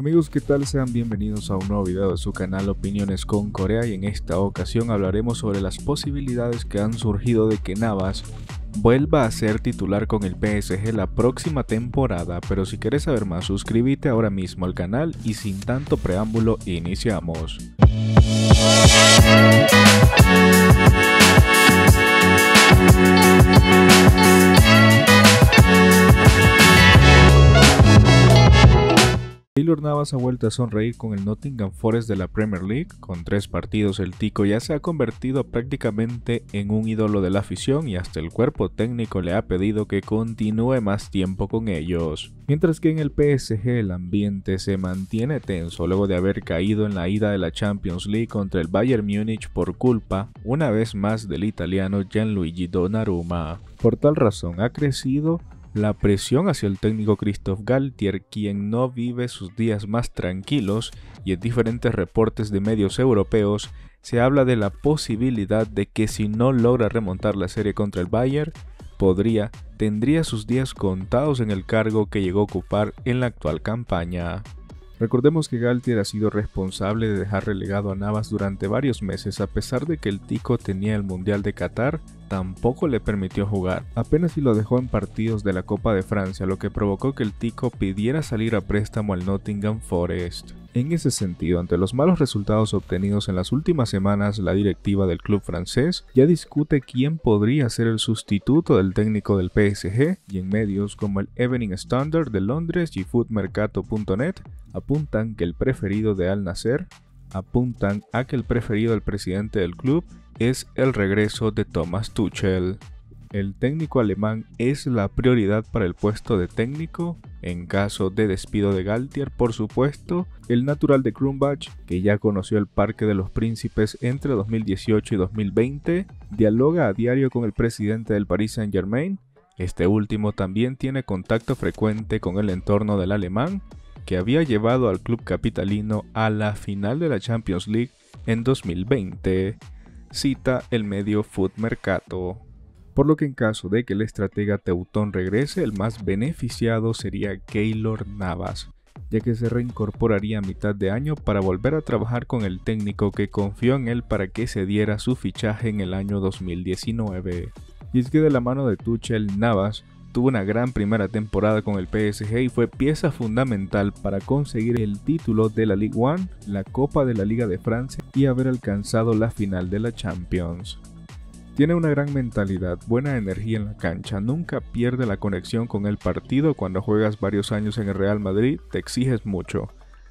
Amigos, ¿qué tal? Sean bienvenidos a un nuevo video de su canal Opiniones con Corea y en esta ocasión hablaremos sobre las posibilidades que han surgido de que Navas vuelva a ser titular con el PSG la próxima temporada, pero si quieres saber más suscríbete ahora mismo al canal y sin tanto preámbulo iniciamos. Keylor Navas ha vuelto a sonreír con el Nottingham Forest de la Premier League. Con tres partidos el tico ya se ha convertido prácticamente en un ídolo de la afición y hasta el cuerpo técnico le ha pedido que continúe más tiempo con ellos. Mientras que en el PSG el ambiente se mantiene tenso luego de haber caído en la ida de la Champions League contra el Bayern Múnich por culpa, una vez más, del italiano Gianluigi Donnarumma. Por tal razón ha crecido la presión hacia el técnico Christoph Galtier, quien no vive sus días más tranquilos, y en diferentes reportes de medios europeos se habla de la posibilidad de que si no logra remontar la serie contra el Bayern, podría, tendría sus días contados en el cargo que llegó a ocupar en la actual campaña. Recordemos que Galtier ha sido responsable de dejar relegado a Navas durante varios meses a pesar de que el Tico tenía el Mundial de Qatar tampoco le permitió jugar, apenas si lo dejó en partidos de la Copa de Francia, lo que provocó que el Tico pidiera salir a préstamo al Nottingham Forest. En ese sentido, ante los malos resultados obtenidos en las últimas semanas, la directiva del club francés ya discute quién podría ser el sustituto del técnico del PSG y en medios como el Evening Standard de Londres y foodmercato.net apuntan que el preferido de Al Nasser apuntan a que el preferido del presidente del club es el regreso de Thomas Tuchel. El técnico alemán es la prioridad para el puesto de técnico en caso de despido de Galtier, por supuesto. El natural de Krumbach, que ya conoció el Parque de los Príncipes entre 2018 y 2020, dialoga a diario con el presidente del Paris Saint-Germain. Este último también tiene contacto frecuente con el entorno del alemán, que había llevado al club capitalino a la final de la Champions League en 2020 cita el medio Food Mercato. Por lo que en caso de que el estratega Teutón regrese, el más beneficiado sería Keylor Navas, ya que se reincorporaría a mitad de año para volver a trabajar con el técnico que confió en él para que se diera su fichaje en el año 2019. Y es que de la mano de Tuchel Navas tuvo una gran primera temporada con el PSG y fue pieza fundamental para conseguir el título de la Ligue 1, la Copa de la Liga de Francia y haber alcanzado la final de la Champions. Tiene una gran mentalidad, buena energía en la cancha, nunca pierde la conexión con el partido cuando juegas varios años en el Real Madrid, te exiges mucho.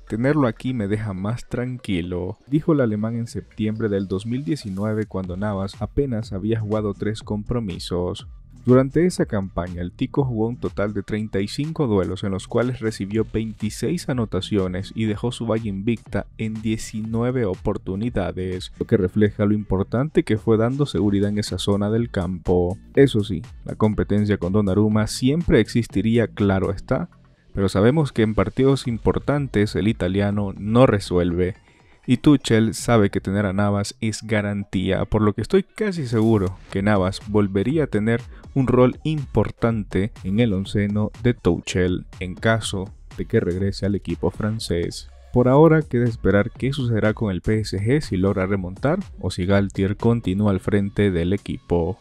Tenerlo aquí me deja más tranquilo, dijo el alemán en septiembre del 2019 cuando Navas apenas había jugado tres compromisos. Durante esa campaña, el Tico jugó un total de 35 duelos en los cuales recibió 26 anotaciones y dejó su valla invicta en 19 oportunidades, lo que refleja lo importante que fue dando seguridad en esa zona del campo. Eso sí, la competencia con Donnarumma siempre existiría, claro está, pero sabemos que en partidos importantes el italiano no resuelve y Tuchel sabe que tener a Navas es garantía, por lo que estoy casi seguro que Navas volvería a tener un rol importante en el onceno de Tuchel en caso de que regrese al equipo francés. Por ahora queda esperar qué sucederá con el PSG si logra remontar o si Galtier continúa al frente del equipo.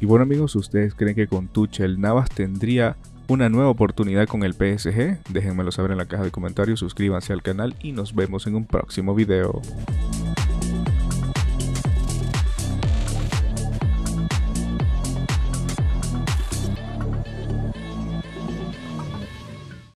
Y bueno amigos, ¿ustedes creen que con Tuchel Navas tendría una nueva oportunidad con el PSG? Déjenmelo saber en la caja de comentarios, suscríbanse al canal y nos vemos en un próximo video.